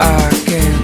I can't